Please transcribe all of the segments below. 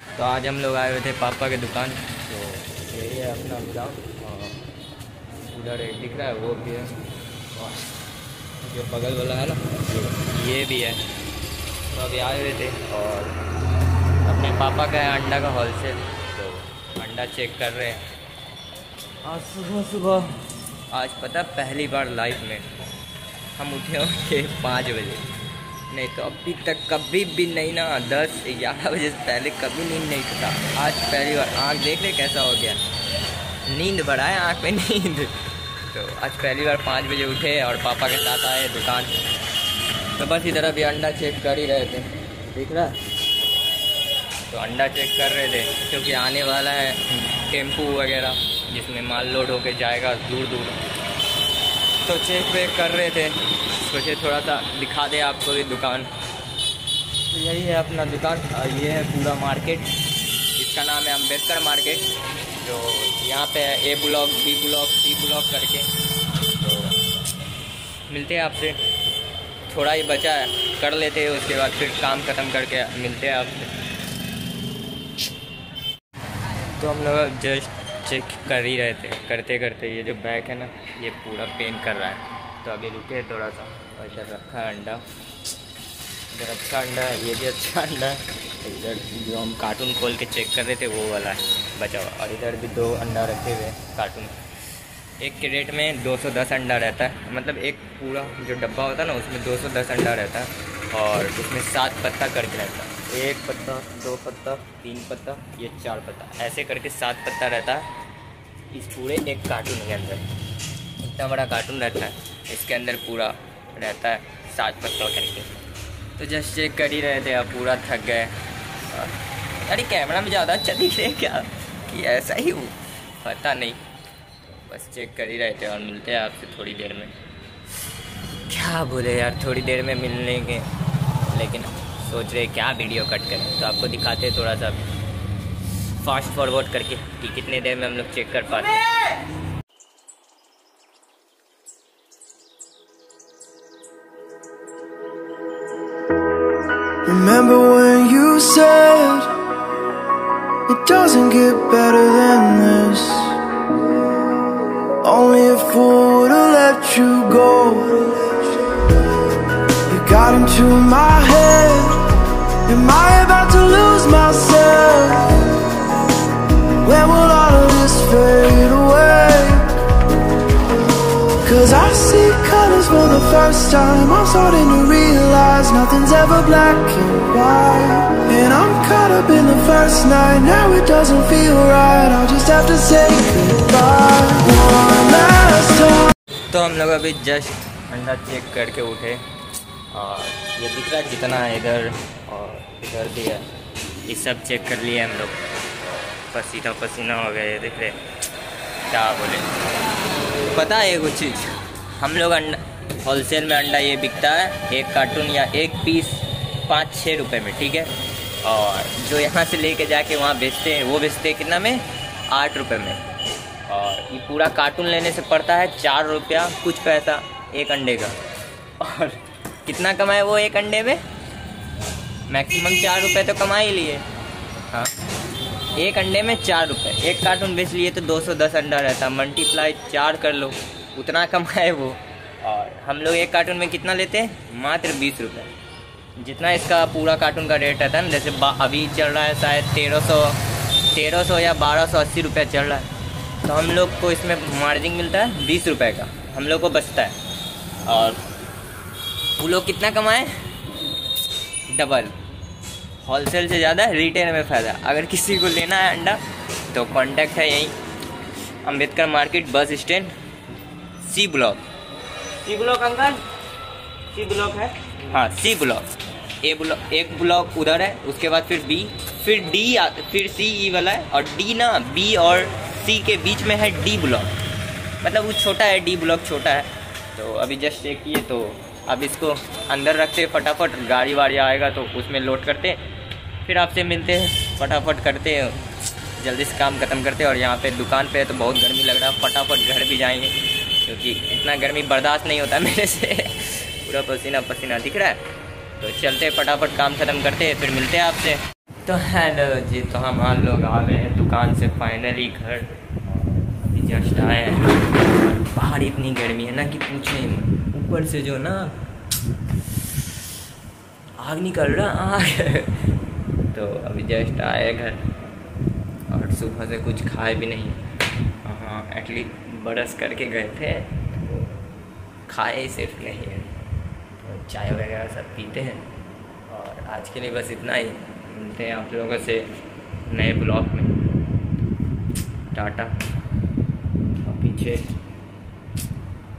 तो आज हम लोग आए हुए थे पापा के दुकान तो यही है अपना ब्लॉग और उधर एक दिख रहा है, वो भी है। जो बगल वाला है ना, ये भी है। तो अभी आए हुए थे और अपने पापा का है अंडा का होलसेल तो अंडा चेक कर रहे हैं। आज सुबह सुबह। आज पता पहली बार लाइफ में। हम उठे होंगे पाँच बजे। नहीं तो अभी तक कभी भी नहीं ना, दस ग्यारह बजे से पहले कभी नींद नहीं टूटा आज पहली बार आँख देख रहे कैसा हो गया। नींद बढ़ा है आँख में नींद। तो आज पहली बार पाँच बजे उठे और पापा के साथ आए दुकान तो बस इधर अभी अंडा चेक कर ही रहे थे। दिख रहा? तो अंडा चेक कर रहे थे, क्योंकि आने वाला है टेंपू वगैरह, जिसमें माल लोड होके जाएगा दूर दूर तो चेक वेक कर रहे थे। सोचे थोड़ा सा दिखा दे आपको ये दुकान। तो यही है अपना दुकान। और ये है पूरा मार्केट। इसका नाम है अंबेडकर मार्केट। जो यहाँ पे है, A block, B block, C block करके। तो मिलते हैं आपसे। थोड़ा ही बचा है। कर लेते हैं, उसके बाद फिर काम ख़त्म करके मिलते हैं आपसे। तो हम लोग जस्ट चेक कर ही रहे थे। करते करते ये जो बैग है ना ये पूरा पेन कर रहा है। तो अभी रुके थोड़ा सा। और इधर रखा है अंडा। इधर अच्छा अंडा है, ये भी अच्छा अंडा है। इधर जो हम कार्टून खोल के चेक कर रहे थे, वो वाला है। बचा हुआ। और इधर भी दो अंडा रखे हुए कार्टून एक क्रेट में 210 अंडा रहता है। मतलब एक पूरा जो डब्बा होता है ना, उसमें 210 अंडा रहता है। और उसमें सात पत्ता करके रहता है। एक पत्ता, दो पत्ता, तीन पत्ता, ये चार पत्ता। ऐसे करके सात पत्ता रहता है। इस पूरे एक कार्टून के अंदर। इतना बड़ा कार्टून रहता है, इसके अंदर पूरा रहता है सात पत्तों करके। तो जस्ट चेक कर ही रहे थे, अब पूरा थक गए। अरे कैमरा में ज़्यादा अच्छा दिख रहे क्या? कि ऐसा ही हो। पता नहीं। बस चेक कर ही रहे थे और मिलते हैं आपसे थोड़ी देर में। क्या बोले यार, थोड़ी देर में मिलने के। लेकिन सोच रहे क्या वीडियो कट करें। तो आपको दिखाते थोड़ा सा फास्ट फॉरवर्ड करके कि कितने देर में हम लोग चेक कर पाते हैं। Remember when you said it doesn't get better than this? Only a fool would've let you go. You got into my head. Am I about to lose myself? Colors for the first time I'm starting to realize nothing's ever black and white And I'm caught up in the first night Now it doesn't feel right I'll just have to say goodbye One last time तो हम लोग अभी just अंडा check करके उठे और ये दिख रहा है कितना है इधर और इधर भी है ये सब चेक कर लिए हम लोग पसीना पसीना हो गया ये देख रहे क्या बोले पता है कुछ चीज़ हम लोग अंडा होलसेल में अंडा ये बिकता है, एक कार्टून या एक पीस पाँच छः रुपए में, ठीक है? और जो यहाँ से लेके जाके वहाँ बेचते हैं, वो बेचते हैं कितना में? आठ रुपए में। और ये पूरा कार्टून लेने से पड़ता है चार रुपया कुछ पैसा एक अंडे का। और कितना कमाए वो एक अंडे में? मैक्सिमम चार रुपये तो कमा ही लिए। हाँ। एक अंडे में चार रुपये एक कार्टून बेच लिए तो 210 अंडा रहता। मल्टीप्लाई चार कर लो। उतना कमाए वो। और हम लोग एक कार्टून में कितना लेते हैं? मात्र बीस रुपये जितना इसका पूरा कार्टून का रेट रहता है ना, जैसे अभी चल रहा है शायद तेरह सौ तेरह सौ या बारह सौ अस्सी रुपये चल रहा है। तो हम लोग को इसमें मार्जिन मिलता है बीस रुपये का। हम लोग को बचता है। और वो लोग कितना कमाए? डबल होलसेल से ज़्यादा रिटेल में फ़ायदा। अगर किसी को लेना है अंडा तो कांटेक्ट है यहीं। Ambedkar market bus stand C block C block uncle? C block है? हाँ सी ब्लॉक। ए ब्लॉक, एक ब्लॉक उधर है, उसके बाद फिर बी फिर डी फिर सी ई वाला है, और डी ना बी और सी के बीच में है डी ब्लॉक। मतलब वो छोटा है डी ब्लॉक छोटा है। तो अभी जस्ट चेक किए तो अब इसको अंदर रखते फटाफट। गाड़ी वाड़ी आएगा तो उसमें लोड करते फिर आपसे मिलते हैं, फटाफट करते हैं। जल्दी से काम ख़त्म करते हैं, और यहाँ पे दुकान पे है तो बहुत गर्मी लग रहा है। फटाफट घर भी जाएँगे। क्योंकि इतना गर्मी बर्दाश्त नहीं होता मेरे से। पूरा पसीना पसीना दिख रहा है। तो चलते फटाफट काम ख़त्म करते फिर मिलते हैं आपसे। तो हेलो जी तो हम आप लोग आ गए हैं दुकान से फाइनली घर। अभी जस्ट आए हैं। बाहर इतनी गर्मी है ना कि पूछे। ऊपर से जो ना, आग निकल रहा आग। तो अभी जस्ट आए घर। और सुबह से कुछ खाए भी नहीं। हाँ एटलीस्ट ब्रश करके गए थे तो खाए सिर्फ़ नहीं है। तो चाय वगैरह सब पीते हैं। और आज के लिए बस इतना ही। मिलते हैं आप लोगों से नए ब्लॉग में। टाटा। और पीछे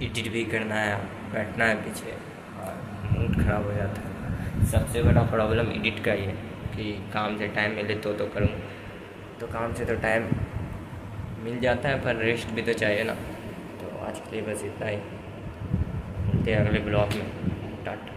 एडिट भी करना है, बैठना है पीछे। और मूड ख़राब हो जाता है। सबसे बड़ा प्रॉब्लम एडिट का ही है कि काम से टाइम मिले तो तो करूँ। तो काम से तो टाइम मिल जाता है, पर रेस्ट भी तो चाहिए ना। तो आज के लिए बस इतना ही। मिलते हैं अगले ब्लॉग में।